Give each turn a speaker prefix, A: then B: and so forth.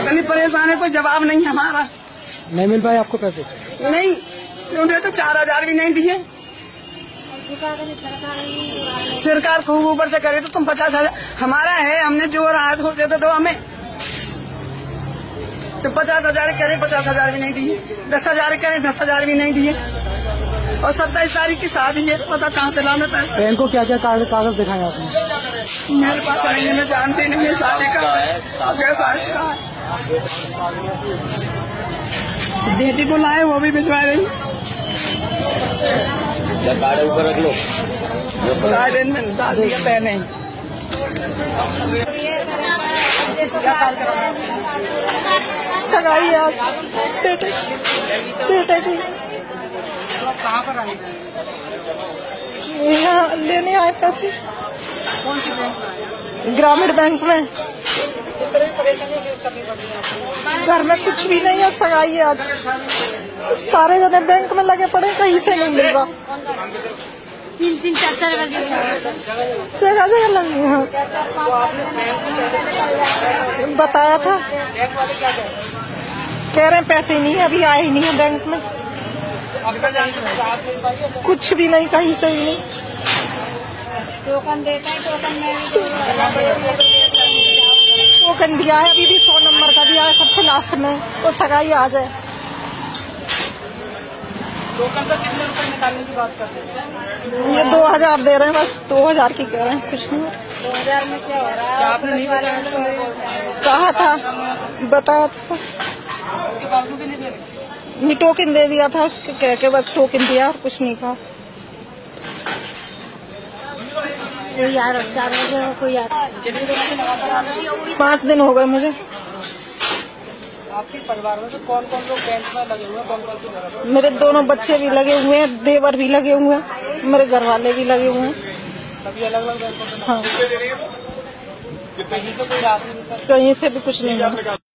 A: इतनी परेशान है कोई जवाब नहीं हमारा।
B: नहीं मिल पाए आपको पैसे?
A: नहीं उन्हें तो चार हज़ार भी नहीं दिए। सरकार खूब ऊपर से करे तो तुम पचास हज़ार हमारा है हमने जो राहत हो से तो दो हमें। तो पचास हज़ार करे पचास हज़ार भी नहीं दिए। दस हज़ार करे दस हज़ार भी नहीं दिए। और सत्ताईस तारीख की शादी है पता कहाँ से लाने पैसे
B: बैंक को क्या क्या कागज़ कागज़ दिखाए आपने?
A: मेरे पास नहीं है मैं जानती नहीं है शादी का है। क्या शादी का है? बेटी को लाए वो भी भिजवा रही।
C: कार्ड ऊपर रख लो।
A: गार्डन में दिया पहले। सगाई आज। बेटे बेटे की
B: कहाँ पर आए
A: यहाँ लेने आए पैसे
B: कौन सी बैंक
A: ग्रामीण बैंक में घर में कुछ भी नहीं है सगाई है आज सारे जने बैंक में लगे पड़े कहीं से नहीं मिल रहा
D: तीन तीन चार चार बजे
A: जगह जगह लगी है बताया था
B: कह रहे हैं
A: हैं पैसे नहीं अभी आए ही नहीं है बैंक में कुछ भी नहीं कहीं से ही नहीं।
D: टोकन देता है टोकन में
A: टोकन दिया है अभी भी सौ नंबर का दिया है सबसे लास्ट में वो सगाई आ जाए
B: टोकन का कितने रुपए निकालने की बात करते हैं?
A: ये दो हज़ार दे रहे हैं बस दो हज़ार की कह रहे हैं कुछ नहीं।
D: दो हज़ार में क्या हो रहा है?
B: आपने नहीं बताया?
A: कहा था बताया था।
B: उसके बावजूद भी
A: टोकन दे दिया था उसके कह के बस टोकन दिया और कुछ नहीं कहा
D: यार चार बजे कोई यार?
A: पाँच दिन हो गए मुझे।
B: आपके परिवार में से कौन कौन लोग बैंक में लगे हुए हैं कौन कौन सी
A: मेरे दोनों बच्चे भी लगे हुए हैं देवर भी लगे हुए हैं मेरे घर वाले भी लगे हुए हैं।
B: सभी अलग अलग बैंकों
A: हाँ।
B: कहीं से
A: भी कुछ नहीं